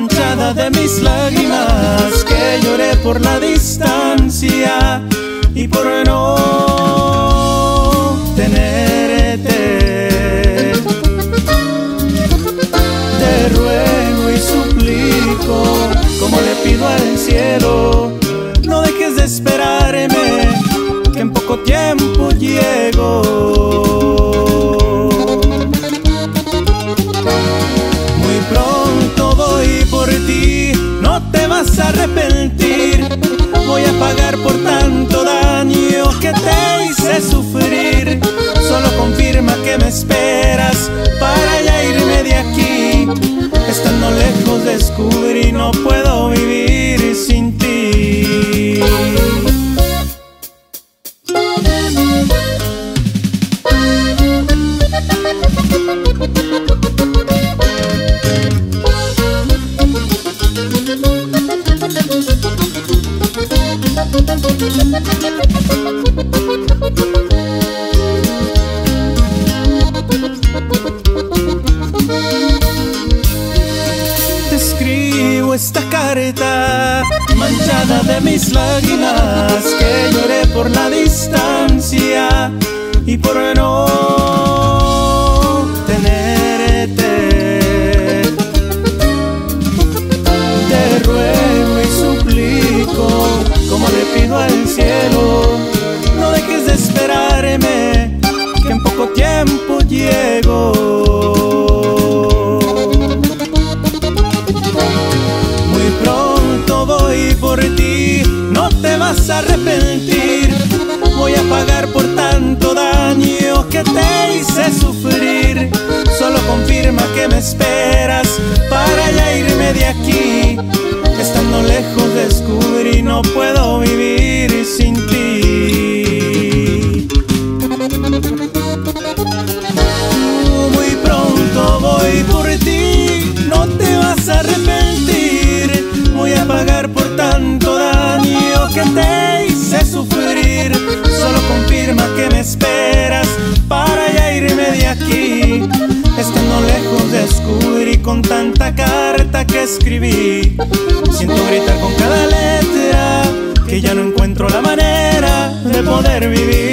manchada de mis lágrimas que lloré por la distancia y por no tenerte. Te ruego y suplico, como le pido al cielo, no dejes de esperarme, arrepentir. Manchada de mis lágrimas que lloré por la distancia y por no tenerte. Te ruego y suplico, como le pido al cielo, no dejes de esperarme, que en poco tiempo llego. Arrepentir. Voy a pagar por tanto daño que te hice sufrir. Solo confirma que me esperas para ya irme de aquí. Estando lejos descubrí no esperas para ya irme de aquí. Estando lejos descubrí con tanta carta que escribí. Siento gritar con cada letra que ya no encuentro la manera de poder vivir.